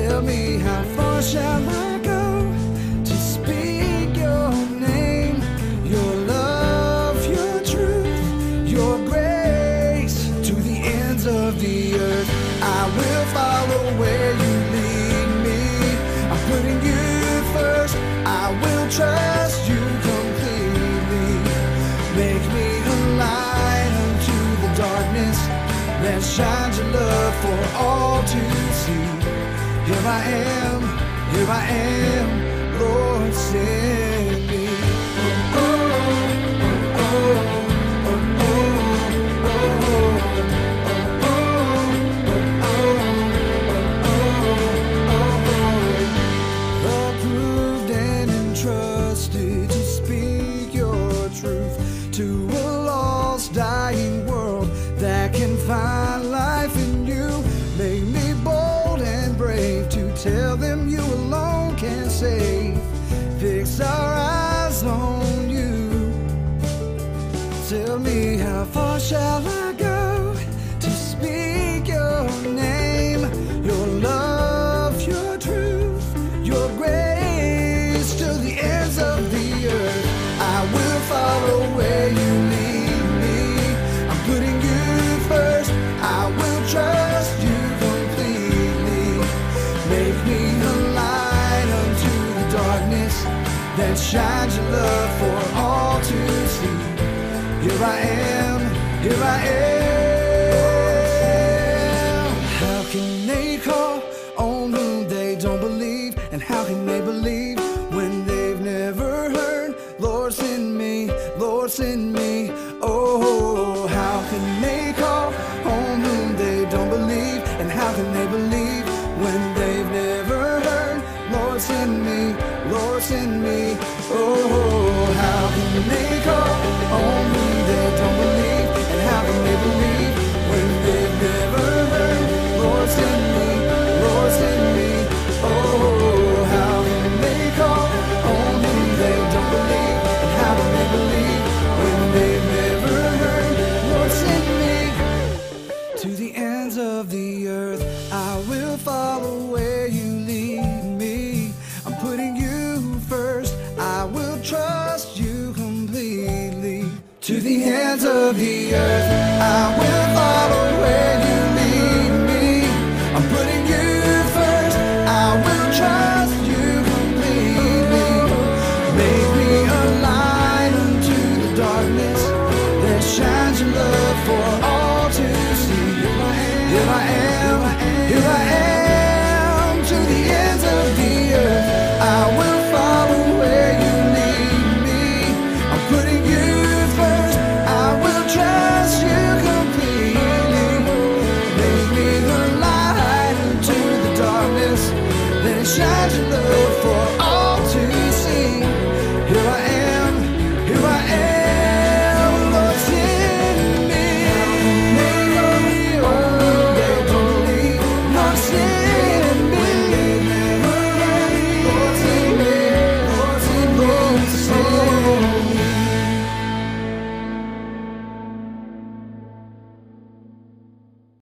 me how far shall I go to speak your name, your love, your truth, your grace to the ends of the earth. I will follow where you lead me. I'm putting you first. I will trust Here I am, here I am, Lord, send me. Oh, oh, oh, approved and entrusted to speak your truth to a lost, dying world that can find shall I go to speak your name, your love, your truth, your grace to the ends of the earth. I will follow where you lead me. I'm putting you first. I will trust you completely. Make me a light unto the darkness that shines your love for all to see. Here I am, here I am. How can they call on whom they don't believe? And how can they believe when they've never heard? Lord, send me, Lord, send me. Oh, how can they call on whom they don't believe? And how can they believe when they've never heard? Lord, send me, Lord, send me. Oh, how can they call ends of the earth. I will follow where you lead me. I'm putting you first. I will trust you completely. To the ends of the earth, I will to the ends of the earth. I will follow where you lead me. I'm putting you first. I will trust you completely. Make me the light unto the darkness that shines your love for all.